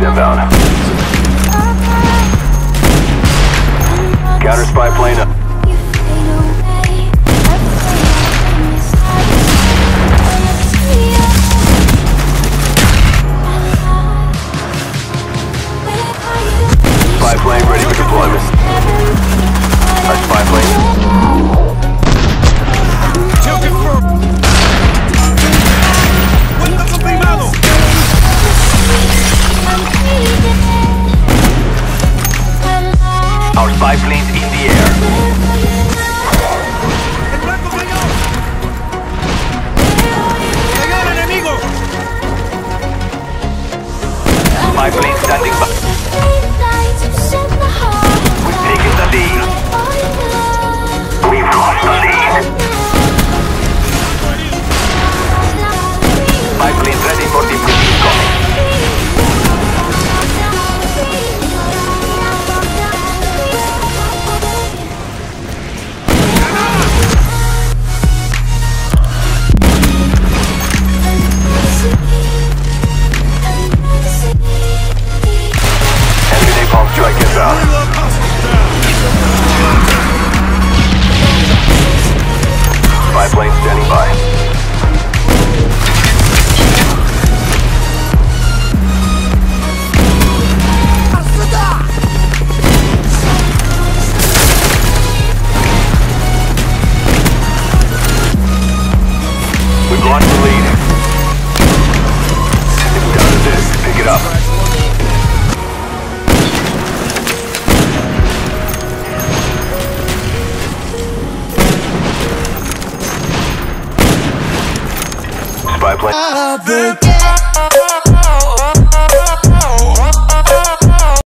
Step down. Counter spy plane up. Spy plane ready for deployment. Our spy plane. five planes in the air. I play.